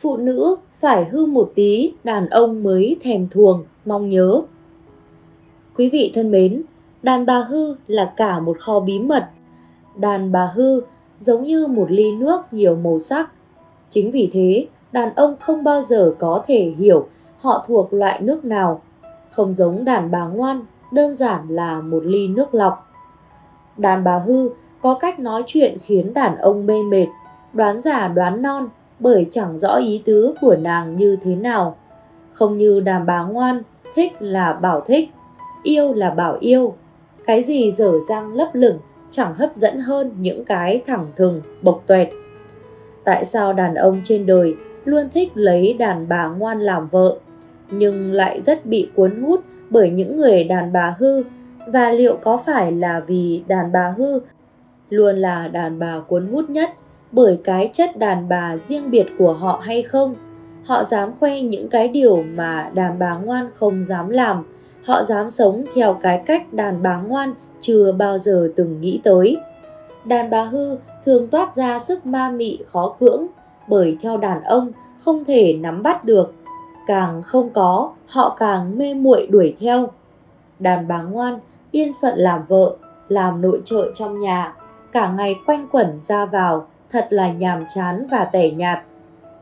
Phụ nữ phải hư một tí, đàn ông mới thèm thuồng, mong nhớ. Quý vị thân mến, đàn bà hư là cả một kho bí mật. Đàn bà hư giống như một ly nước nhiều màu sắc. Chính vì thế, đàn ông không bao giờ có thể hiểu họ thuộc loại nước nào. Không giống đàn bà ngoan, đơn giản là một ly nước lọc. Đàn bà hư có cách nói chuyện khiến đàn ông mê mệt, đoán giả đoán non bởi chẳng rõ ý tứ của nàng như thế nào. Không như đàn bà ngoan, thích là bảo thích, yêu là bảo yêu. Cái gì dở dang lấp lửng chẳng hấp dẫn hơn những cái thẳng thừng, bộc tuệt. Tại sao đàn ông trên đời luôn thích lấy đàn bà ngoan làm vợ, nhưng lại rất bị cuốn hút bởi những người đàn bà hư và liệu có phải là vì đàn bà hư luôn là đàn bà cuốn hút nhất bởi cái chất đàn bà riêng biệt của họ hay không? Họ dám khoe những cái điều mà đàn bà ngoan không dám làm. Họ dám sống theo cái cách đàn bà ngoan chưa bao giờ từng nghĩ tới. Đàn bà hư thường toát ra sức ma mị khó cưỡng, bởi theo đàn ông không thể nắm bắt được. Càng không có, họ càng mê muội đuổi theo. Đàn bà ngoan yên phận làm vợ, làm nội trợ trong nhà, cả ngày quanh quẩn ra vào thật là nhàm chán và tẻ nhạt.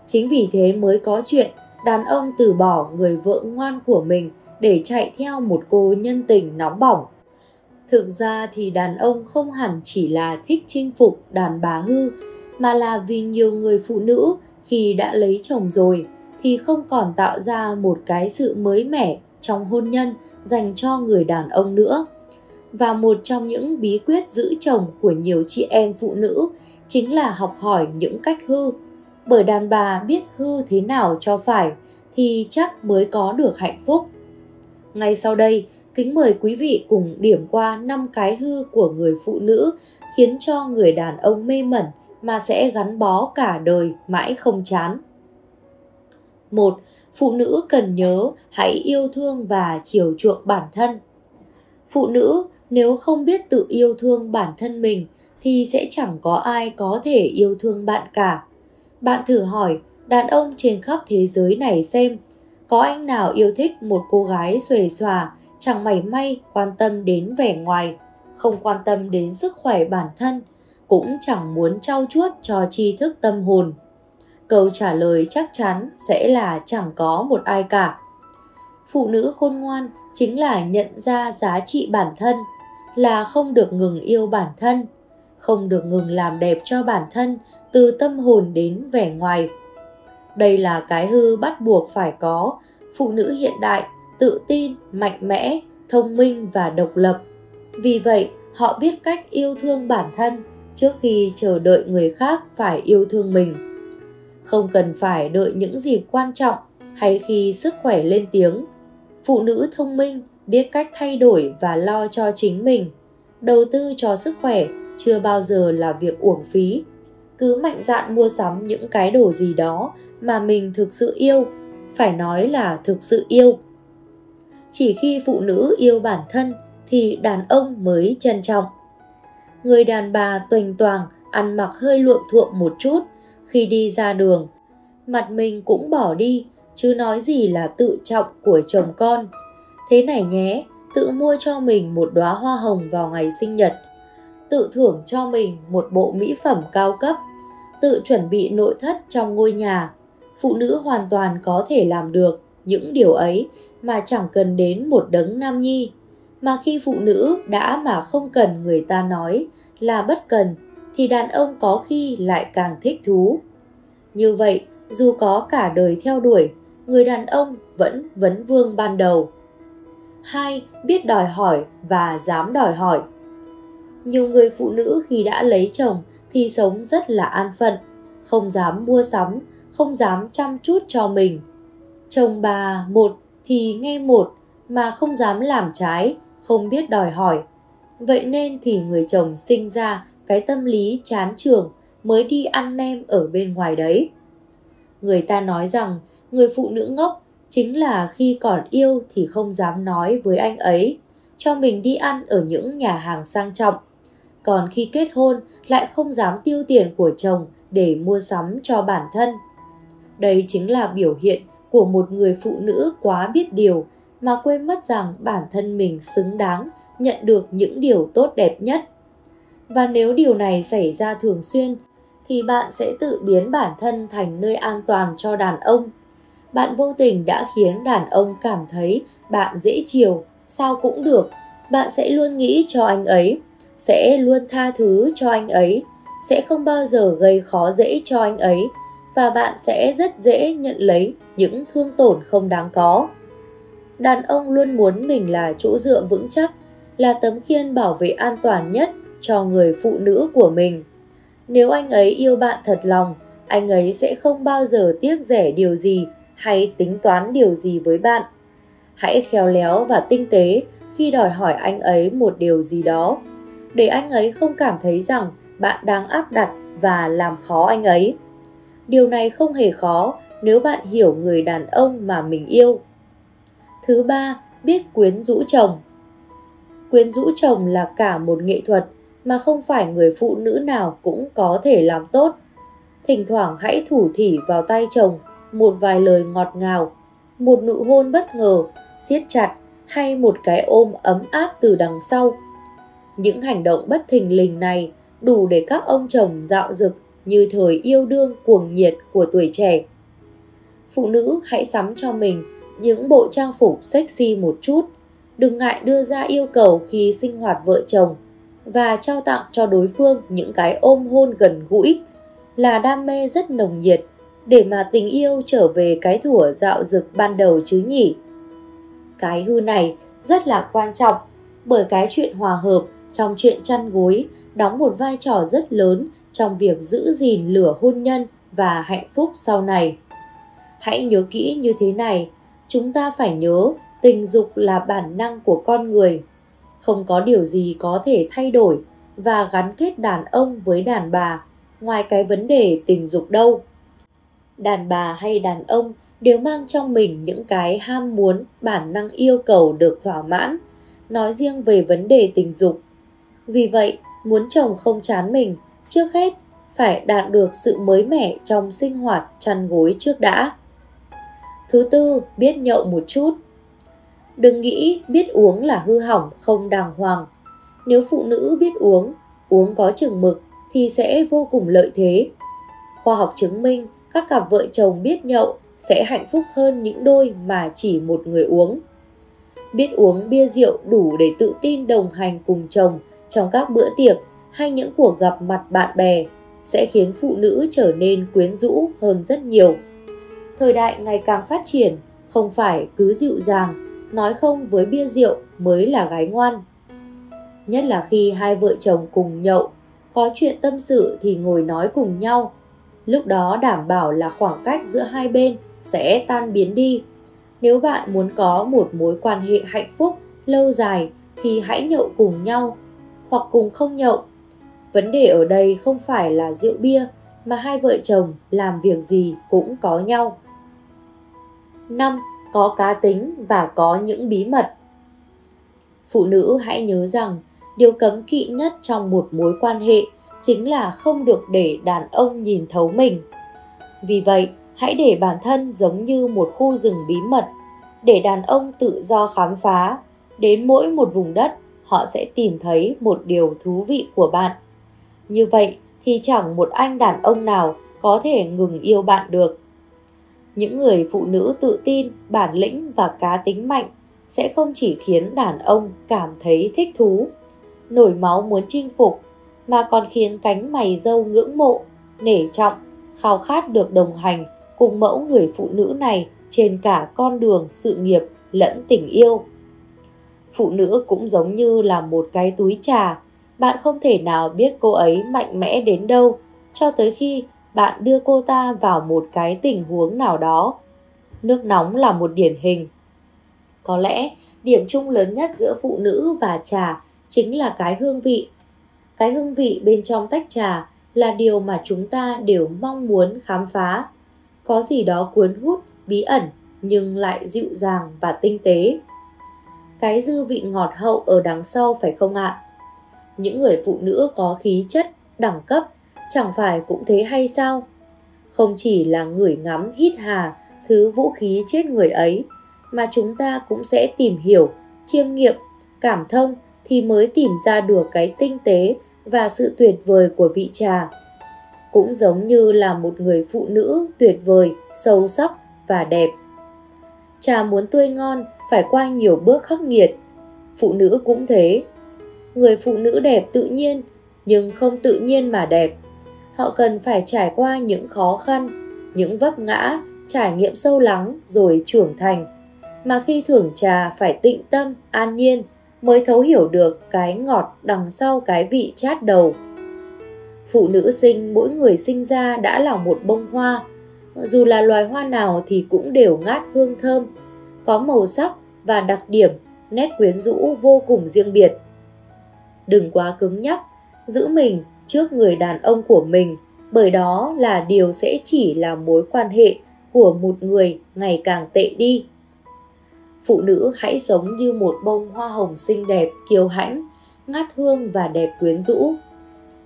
Chính vì thế mới có chuyện, đàn ông từ bỏ người vợ ngoan của mình để chạy theo một cô nhân tình nóng bỏng. Thực ra thì đàn ông không hẳn chỉ là thích chinh phục đàn bà hư, mà là vì nhiều người phụ nữ khi đã lấy chồng rồi thì không còn tạo ra một cái sự mới mẻ trong hôn nhân dành cho người đàn ông nữa. Và một trong những bí quyết giữ chồng của nhiều chị em phụ nữ chính là học hỏi những cách hư bởi đàn bà biết hư thế nào cho phải, thì chắc mới có được hạnh phúc ngay sau đây, kính mời quý vị cùng điểm qua năm cái hư của người phụ nữ, khiến cho người đàn ông mê mẩn mà sẽ gắn bó cả đời mãi không chán. một, Phụ nữ cần nhớ hãy yêu thương và chiều chuộng bản thân. Phụ nữ nếu không biết tự yêu thương bản thân mình thì sẽ chẳng có ai có thể yêu thương bạn cả. Bạn thử hỏi đàn ông trên khắp thế giới này xem, có anh nào yêu thích một cô gái xuề xòa, chẳng mảy may quan tâm đến vẻ ngoài, không quan tâm đến sức khỏe bản thân, cũng chẳng muốn trau chuốt cho tri thức tâm hồn. Câu trả lời chắc chắn sẽ là chẳng có một ai cả. Phụ nữ khôn ngoan chính là nhận ra giá trị bản thân, là không được ngừng yêu bản thân, không được ngừng làm đẹp cho bản thân từ tâm hồn đến vẻ ngoài. Đây là cái hư bắt buộc phải có, phụ nữ hiện đại tự tin, mạnh mẽ, thông minh và độc lập. Vì vậy, họ biết cách yêu thương bản thân trước khi chờ đợi người khác phải yêu thương mình. Không cần phải đợi những dịp quan trọng hay khi sức khỏe lên tiếng. Phụ nữ thông minh biết cách thay đổi và lo cho chính mình. Đầu tư cho sức khỏe chưa bao giờ là việc uổng phí. Cứ mạnh dạn mua sắm những cái đồ gì đó mà mình thực sự yêu, phải nói là thực sự yêu. Chỉ khi phụ nữ yêu bản thân thì đàn ông mới trân trọng. Người đàn bà tuềnh toàng, ăn mặc hơi luộm thuộm một chút khi đi ra đường. Mặt mình cũng bỏ đi, chứ nói gì là tự trọng của chồng con. Thế này nhé, tự mua cho mình một đóa hoa hồng vào ngày sinh nhật, tự thưởng cho mình một bộ mỹ phẩm cao cấp, tự chuẩn bị nội thất trong ngôi nhà. Phụ nữ hoàn toàn có thể làm được những điều ấy mà chẳng cần đến một đấng nam nhi. Mà khi phụ nữ đã mà không cần người ta nói là bất cần thì đàn ông có khi lại càng thích thú. Như vậy, dù có cả đời theo đuổi, người đàn ông vẫn vấn vương ban đầu. 2. Biết đòi hỏi và dám đòi hỏi. Nhiều người phụ nữ khi đã lấy chồng thì sống rất là an phận, không dám mua sắm, không dám chăm chút cho mình. Chồng bà một thì nghe một mà không dám làm trái, không biết đòi hỏi. Vậy nên thì người chồng sinh ra cái tâm lý chán trường mới đi ăn nem ở bên ngoài đấy. Người ta nói rằng người phụ nữ ngốc chính là khi còn yêu thì không dám nói với anh ấy cho mình đi ăn ở những nhà hàng sang trọng còn khi kết hôn lại không dám tiêu tiền của chồng để mua sắm cho bản thân Đây chính là biểu hiện của một người phụ nữ quá biết điều mà quên mất rằng bản thân mình xứng đáng nhận được những điều tốt đẹp nhất. Và nếu điều này xảy ra thường xuyên thì bạn sẽ tự biến bản thân thành nơi an toàn cho đàn ông. Bạn vô tình đã khiến đàn ông cảm thấy bạn dễ chiều, sao cũng được. Bạn sẽ luôn nghĩ cho anh ấy, sẽ luôn tha thứ cho anh ấy, sẽ không bao giờ gây khó dễ cho anh ấy và bạn sẽ rất dễ nhận lấy những thương tổn không đáng có. Đàn ông luôn muốn mình là chỗ dựa vững chắc, là tấm khiên bảo vệ an toàn nhất cho người phụ nữ của mình. Nếu anh ấy yêu bạn thật lòng, anh ấy sẽ không bao giờ tiếc rẻ điều gì hay tính toán điều gì với bạn. Hãy khéo léo và tinh tế khi đòi hỏi anh ấy một điều gì đó, để anh ấy không cảm thấy rằng bạn đang áp đặt và làm khó anh ấy. Điều này không hề khó nếu bạn hiểu người đàn ông mà mình yêu. Thứ ba, biết quyến rũ chồng. Quyến rũ chồng là cả một nghệ thuật mà không phải người phụ nữ nào cũng có thể làm tốt. Thỉnh thoảng hãy thủ thỉ vào tay chồng một vài lời ngọt ngào, một nụ hôn bất ngờ, siết chặt hay một cái ôm ấm áp từ đằng sau. Những hành động bất thình lình này đủ để các ông chồng dạo dực như thời yêu đương cuồng nhiệt của tuổi trẻ. Phụ nữ hãy sắm cho mình những bộ trang phục sexy một chút, đừng ngại đưa ra yêu cầu khi sinh hoạt vợ chồng và trao tặng cho đối phương những cái ôm hôn gần gũi là đam mê rất nồng nhiệt để mà tình yêu trở về cái thủa dạo dực ban đầu chứ nhỉ. Cái hư này rất là quan trọng bởi cái chuyện hòa hợp trong chuyện chăn gối đóng một vai trò rất lớn trong việc giữ gìn lửa hôn nhân và hạnh phúc sau này. Hãy nhớ kỹ như thế này, chúng ta phải nhớ tình dục là bản năng của con người. Không có điều gì có thể thay đổi và gắn kết đàn ông với đàn bà ngoài cái vấn đề tình dục đâu. Đàn bà hay đàn ông đều mang trong mình những cái ham muốn, bản năng yêu cầu được thỏa mãn, nói riêng về vấn đề tình dục. Vì vậy, muốn chồng không chán mình, trước hết phải đạt được sự mới mẻ trong sinh hoạt chăn gối trước đã. Thứ tư, biết nhậu một chút. Đừng nghĩ biết uống là hư hỏng không đàng hoàng. Nếu phụ nữ biết uống, uống có chừng mực thì sẽ vô cùng lợi thế. Khoa học chứng minh các cặp vợ chồng biết nhậu sẽ hạnh phúc hơn những đôi mà chỉ một người uống. Biết uống bia rượu đủ để tự tin đồng hành cùng chồng trong các bữa tiệc hay những cuộc gặp mặt bạn bè sẽ khiến phụ nữ trở nên quyến rũ hơn rất nhiều. Thời đại ngày càng phát triển, không phải cứ dịu dàng, nói không với bia rượu mới là gái ngoan. Nhất là khi hai vợ chồng cùng nhậu, có chuyện tâm sự thì ngồi nói cùng nhau. Lúc đó đảm bảo là khoảng cách giữa hai bên sẽ tan biến đi. Nếu bạn muốn có một mối quan hệ hạnh phúc, lâu dài thì hãy nhậu cùng nhau hoặc cùng không nhậu Vấn đề ở đây không phải là rượu bia mà hai vợ chồng làm việc gì cũng có nhau. 5. Có cá tính và có những bí mật. Phụ nữ hãy nhớ rằng điều cấm kỵ nhất trong một mối quan hệ chính là không được để đàn ông nhìn thấu mình. Vì vậy, hãy để bản thân giống như một khu rừng bí mật, để đàn ông tự do khám phá. Đến mỗi một vùng đất, họ sẽ tìm thấy một điều thú vị của bạn. Như vậy thì chẳng một anh đàn ông nào có thể ngừng yêu bạn được. Những người phụ nữ tự tin, bản lĩnh và cá tính mạnh sẽ không chỉ khiến đàn ông cảm thấy thích thú, nổi máu muốn chinh phục, mà còn khiến cánh mày dâu ngưỡng mộ, nể trọng, khao khát được đồng hành cùng mẫu người phụ nữ này trên cả con đường sự nghiệp lẫn tình yêu. Phụ nữ cũng giống như là một cái túi trà bạn không thể nào biết cô ấy mạnh mẽ đến đâu cho tới khi bạn đưa cô ta vào một cái tình huống nào đó. Nước nóng là một điển hình. Có lẽ điểm chung lớn nhất giữa phụ nữ và trà chính là cái hương vị. Cái hương vị bên trong tách trà là điều mà chúng ta đều mong muốn khám phá. Có gì đó cuốn hút, bí ẩn nhưng lại dịu dàng và tinh tế. Cái dư vị ngọt hậu ở đằng sau phải không ạ? những người phụ nữ có khí chất, đẳng cấp, chẳng phải cũng thế hay sao? không chỉ là người ngắm hít hà thứ vũ khí chết người ấy, mà chúng ta cũng sẽ tìm hiểu, chiêm nghiệm, cảm thông thì mới tìm ra được cái tinh tế và sự tuyệt vời của vị trà. Cũng giống như là một người phụ nữ tuyệt vời, sâu sắc và đẹp. Trà muốn tươi ngon phải qua nhiều bước khắc nghiệt. Phụ nữ cũng thế. Người phụ nữ đẹp tự nhiên, nhưng không tự nhiên mà đẹp. Họ cần phải trải qua những khó khăn, những vấp ngã, trải nghiệm sâu lắng rồi trưởng thành. Mà khi thưởng trà phải tịnh tâm, an nhiên mới thấu hiểu được cái ngọt đằng sau cái vị chát đầu. Phụ nữ sinh mỗi người sinh ra đã là một bông hoa, dù là loài hoa nào thì cũng đều ngát hương thơm, có màu sắc và đặc điểm, nét quyến rũ vô cùng riêng biệt. Đừng quá cứng nhắc, giữ mình trước người đàn ông của mình, bởi đó là điều sẽ chỉ là mối quan hệ của một người ngày càng tệ đi. Phụ nữ hãy sống như một bông hoa hồng xinh đẹp, kiêu hãnh, ngát hương và đẹp quyến rũ.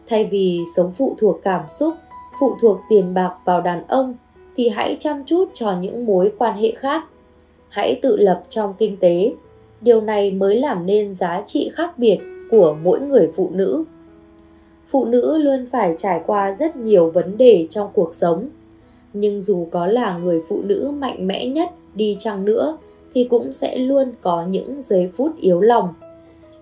Thay vì sống phụ thuộc cảm xúc, phụ thuộc tiền bạc vào đàn ông, thì hãy chăm chút cho những mối quan hệ khác. Hãy tự lập trong kinh tế. Điều này mới làm nên giá trị khác biệt của mỗi người phụ nữ. Phụ nữ luôn phải trải qua rất nhiều vấn đề trong cuộc sống. Nhưng dù có là người phụ nữ mạnh mẽ nhất đi chăng nữa thì cũng sẽ luôn có những giây phút yếu lòng.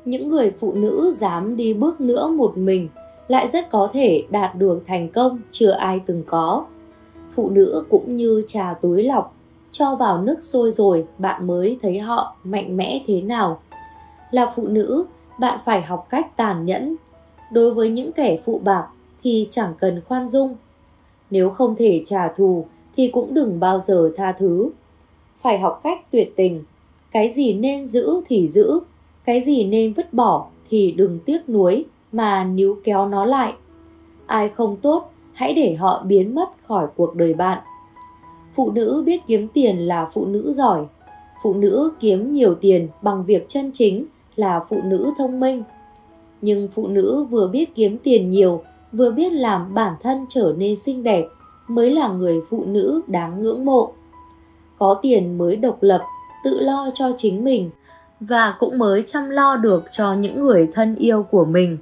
Những người phụ nữ dám đi bước nữa một mình lại rất có thể đạt được thành công chưa ai từng có. Phụ nữ cũng như trà túi lọc, cho vào nước sôi rồi bạn mới thấy họ mạnh mẽ thế nào. Là phụ nữ, bạn phải học cách tàn nhẫn. Đối với những kẻ phụ bạc thì chẳng cần khoan dung. Nếu không thể trả thù thì cũng đừng bao giờ tha thứ phải học cách tuyệt tình. Cái gì nên giữ thì giữ, cái gì nên vứt bỏ thì đừng tiếc nuối mà níu kéo nó lại. Ai không tốt, hãy để họ biến mất khỏi cuộc đời bạn. Phụ nữ biết kiếm tiền là phụ nữ giỏi. Phụ nữ kiếm nhiều tiền bằng việc chân chính là phụ nữ thông minh. Nhưng phụ nữ vừa biết kiếm tiền nhiều, vừa biết làm bản thân trở nên xinh đẹp mới là người phụ nữ đáng ngưỡng mộ có tiền mới độc lập tự lo cho chính mình và cũng mới chăm lo được cho những người thân yêu của mình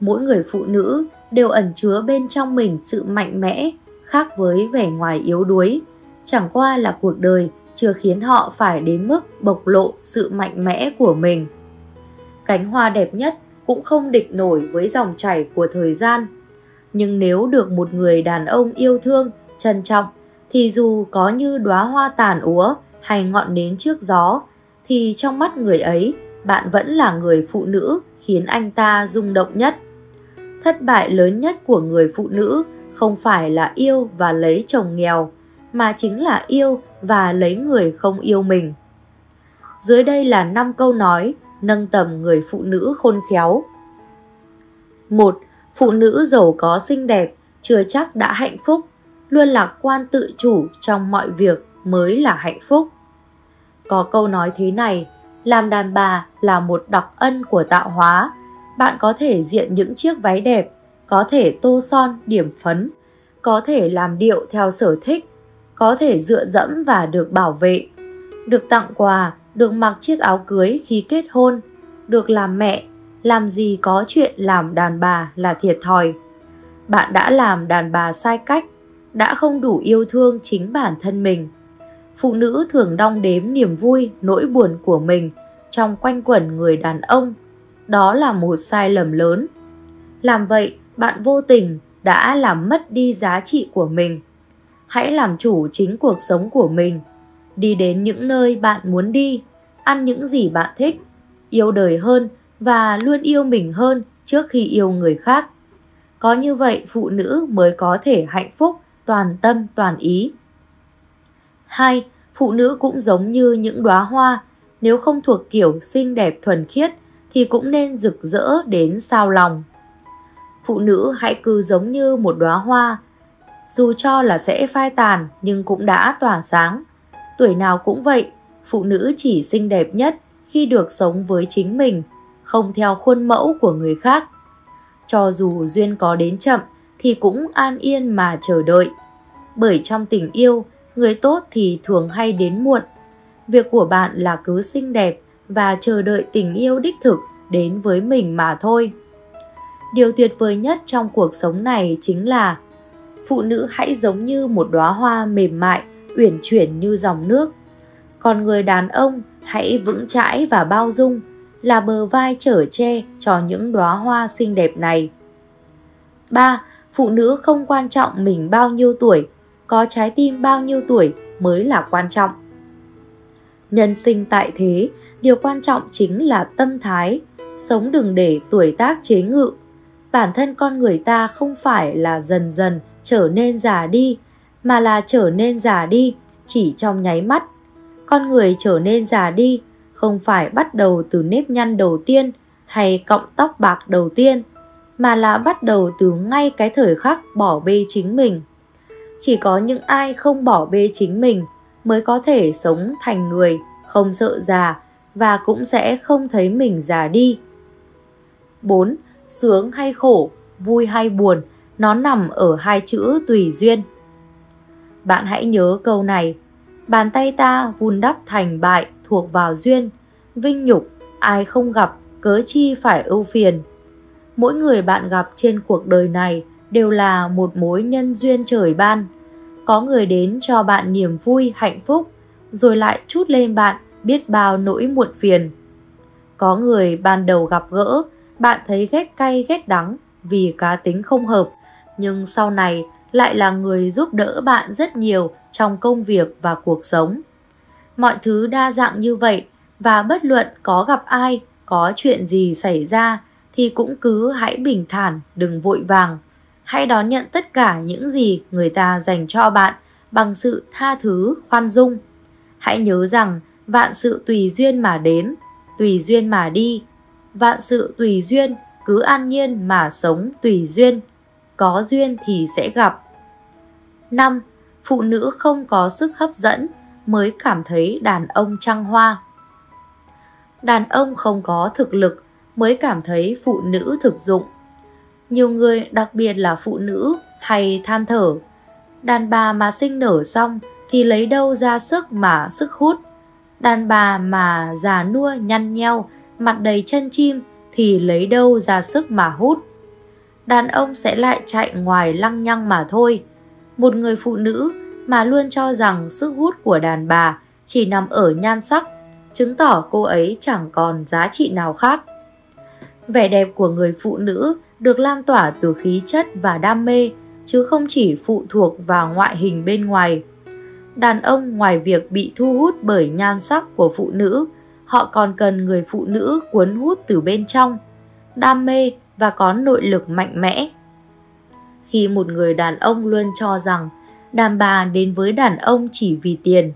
mỗi người phụ nữ đều ẩn chứa bên trong mình sự mạnh mẽ khác với vẻ ngoài yếu đuối. Chẳng qua là cuộc đời chưa khiến họ phải đến mức bộc lộ sự mạnh mẽ của mình. Cánh hoa đẹp nhất cũng không địch nổi với dòng chảy của thời gian. Nhưng nếu được một người đàn ông yêu thương trân trọng thì dù có như đóa hoa tàn úa hay ngọn nến trước gió, thì trong mắt người ấy, bạn vẫn là người phụ nữ khiến anh ta rung động nhất. Thất bại lớn nhất của người phụ nữ không phải là yêu và lấy chồng nghèo, mà chính là yêu và lấy người không yêu mình. Dưới đây là 5 câu nói nâng tầm người phụ nữ khôn khéo. 1. Phụ nữ giàu có xinh đẹp chưa chắc đã hạnh phúc luôn lạc quan tự chủ trong mọi việc mới là hạnh phúc có câu nói thế này làm đàn bà là một đặc ân của tạo hóa bạn có thể diện những chiếc váy đẹp có thể tô son điểm phấn có thể làm điệu theo sở thích có thể dựa dẫm và được bảo vệ được tặng quà được mặc chiếc áo cưới khi kết hôn được làm mẹ làm gì có chuyện làm đàn bà là thiệt thòi bạn đã làm đàn bà sai cách đã không đủ yêu thương chính bản thân mình. Phụ nữ thường đong đếm niềm vui, nỗi buồn của mình trong quanh quẩn người đàn ông. Đó là một sai lầm lớn. Làm vậy, bạn vô tình đã làm mất đi giá trị của mình. Hãy làm chủ chính cuộc sống của mình. Đi đến những nơi bạn muốn đi, ăn những gì bạn thích, yêu đời hơn và luôn yêu mình hơn trước khi yêu người khác. Có như vậy phụ nữ mới có thể hạnh phúc toàn tâm toàn ý. hai Phụ nữ cũng giống như những đóa hoa, nếu không thuộc kiểu xinh đẹp thuần khiết thì cũng nên rực rỡ đến sao lòng. Phụ nữ hãy cứ giống như một đóa hoa, dù cho là sẽ phai tàn nhưng cũng đã tỏa sáng. Tuổi nào cũng vậy, phụ nữ chỉ xinh đẹp nhất khi được sống với chính mình, không theo khuôn mẫu của người khác. Cho dù duyên có đến chậm thì cũng an yên mà chờ đợi. Bởi trong tình yêu, người tốt thì thường hay đến muộn. Việc của bạn là cứ xinh đẹp và chờ đợi tình yêu đích thực đến với mình mà thôi. Điều tuyệt vời nhất trong cuộc sống này chính là phụ nữ hãy giống như một đóa hoa mềm mại, uyển chuyển như dòng nước. Còn người đàn ông hãy vững chãi và bao dung, là bờ vai chở che cho những đóa hoa xinh đẹp này. 3. Phụ nữ không quan trọng mình bao nhiêu tuổi, có trái tim bao nhiêu tuổi mới là quan trọng. Nhân sinh tại thế, điều quan trọng chính là tâm thái, sống đừng để tuổi tác chế ngự. Bản thân con người ta không phải là dần dần trở nên già đi, mà là trở nên già đi chỉ trong nháy mắt. Con người trở nên già đi không phải bắt đầu từ nếp nhăn đầu tiên hay cọng tóc bạc đầu tiên, mà là bắt đầu từ ngay cái thời khắc bỏ bê chính mình. Chỉ có những ai không bỏ bê chính mình mới có thể sống thành người, không sợ già và cũng sẽ không thấy mình già đi. 4. Sướng hay khổ, vui hay buồn, nó nằm ở hai chữ tùy duyên. Bạn hãy nhớ câu này, bàn tay ta vun đắp thành bại thuộc vào duyên, vinh nhục, ai không gặp, cớ chi phải ưu phiền. Mỗi người bạn gặp trên cuộc đời này đều là một mối nhân duyên trời ban. Có người đến cho bạn niềm vui, hạnh phúc, rồi lại chút lên bạn biết bao nỗi muộn phiền. Có người ban đầu gặp gỡ, bạn thấy ghét cay ghét đắng vì cá tính không hợp, nhưng sau này lại là người giúp đỡ bạn rất nhiều trong công việc và cuộc sống. Mọi thứ đa dạng như vậy và bất luận có gặp ai, có chuyện gì xảy ra thì cũng cứ hãy bình thản, đừng vội vàng. Hãy đón nhận tất cả những gì người ta dành cho bạn bằng sự tha thứ, khoan dung. Hãy nhớ rằng vạn sự tùy duyên mà đến, tùy duyên mà đi. Vạn sự tùy duyên, cứ an nhiên mà sống tùy duyên. Có duyên thì sẽ gặp. 5. Phụ nữ không có sức hấp dẫn mới cảm thấy đàn ông trăng hoa. Đàn ông không có thực lực mới cảm thấy phụ nữ thực dụng. Nhiều người, đặc biệt là phụ nữ, hay than thở. Đàn bà mà sinh nở xong thì lấy đâu ra sức mà sức hút. Đàn bà mà già nua nhăn nheo, mặt đầy chân chim thì lấy đâu ra sức mà hút. Đàn ông sẽ lại chạy ngoài lăng nhăng mà thôi. Một người phụ nữ mà luôn cho rằng sức hút của đàn bà chỉ nằm ở nhan sắc, chứng tỏ cô ấy chẳng còn giá trị nào khác. Vẻ đẹp của người phụ nữ được lan tỏa từ khí chất và đam mê, chứ không chỉ phụ thuộc vào ngoại hình bên ngoài. Đàn ông ngoài việc bị thu hút bởi nhan sắc của phụ nữ, họ còn cần người phụ nữ cuốn hút từ bên trong, đam mê và có nội lực mạnh mẽ. Khi một người đàn ông luôn cho rằng đàn bà đến với đàn ông chỉ vì tiền,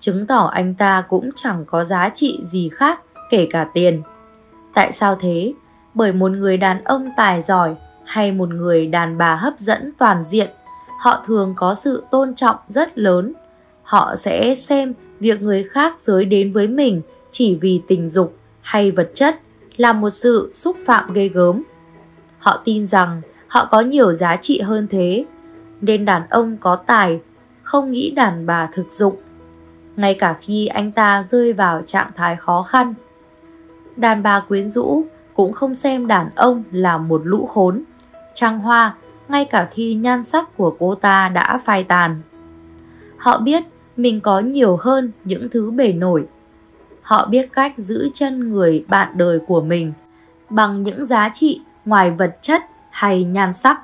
chứng tỏ anh ta cũng chẳng có giá trị gì khác kể cả tiền. Tại sao thế? Bởi một người đàn ông tài giỏi hay một người đàn bà hấp dẫn toàn diện, họ thường có sự tôn trọng rất lớn. Họ sẽ xem việc người khác giới đến với mình chỉ vì tình dục hay vật chất là một sự xúc phạm ghê gớm. Họ tin rằng họ có nhiều giá trị hơn thế, nên đàn ông có tài không nghĩ đàn bà thực dụng, ngay cả khi anh ta rơi vào trạng thái khó khăn. Đàn bà quyến rũ cũng không xem đàn ông là một lũ khốn, trăng hoa ngay cả khi nhan sắc của cô ta đã phai tàn. Họ biết mình có nhiều hơn những thứ bề nổi. Họ biết cách giữ chân người bạn đời của mình bằng những giá trị ngoài vật chất hay nhan sắc.